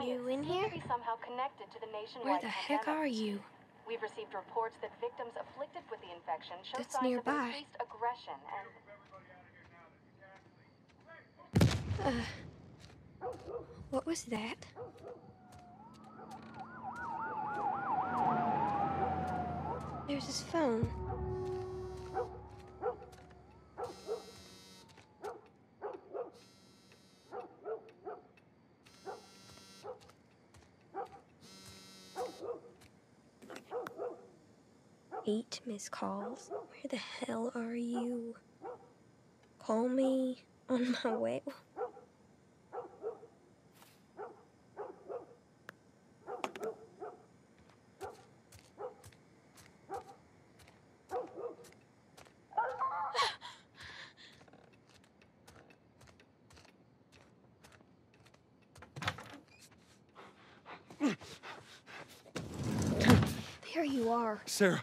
You in here? be somehow connected to the nationwide Where the heck pandemic. are you? We've received reports that victims afflicted with the infection show That's signs nearby. of increased aggression and What was that? There's his phone. Eight missed calls. Where the hell are you? Call me on my way. There you are. Sarah,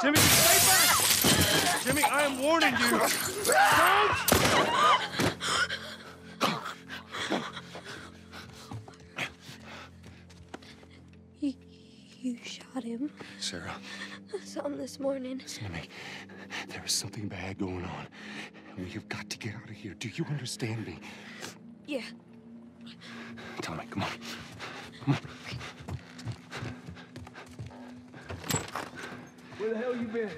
Jimmy, stay back! Jimmy, I am warning you. Don't! You, you shot him. Sarah, I saw him this morning. listen to me. There is something bad going on. We have got to get out of here. Do you understand me? Yeah. Tell me, come on. Where the hell you been?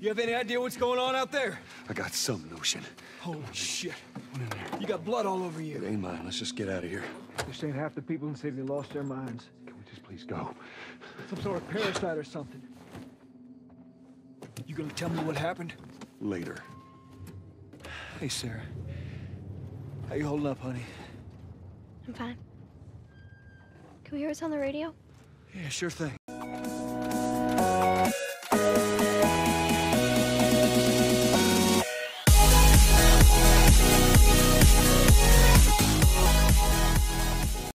You have any idea what's going on out there? I got some notion. Holy shit. What in there? You got blood all over you. It you. ain't mine. Let's just get out of here. They're saying half the people in the city lost their minds. Can we just please go? Some sort of parasite or something. You gonna tell me what happened? Later. Hey, Sarah. How you holding up, honey? I'm fine. Can we hear us on the radio? Yeah, sure thing.